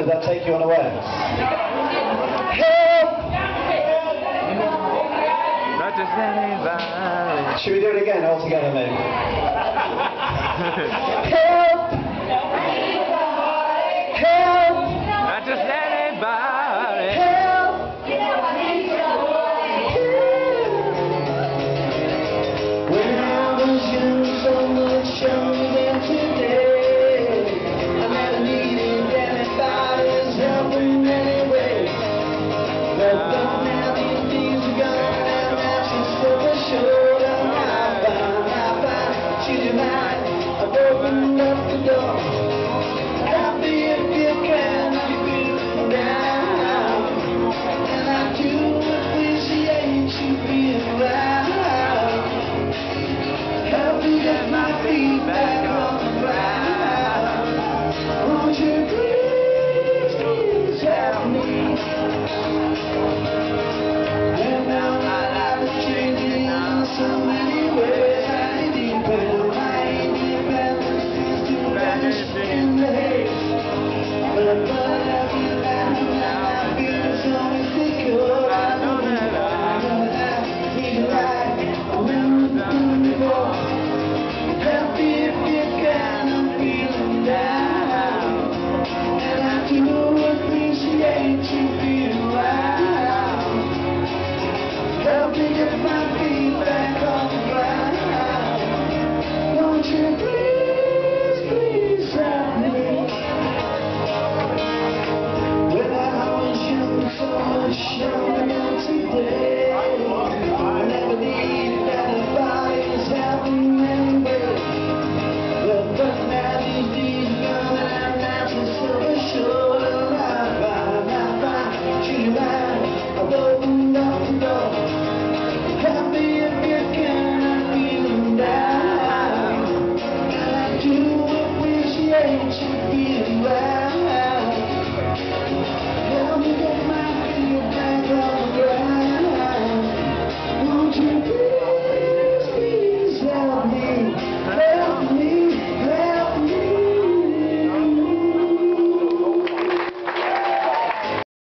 did that take you unaware? Help! Not just anybody. Should we do it again all together, maybe? Help! I'll be my feet back on the ground. Deus me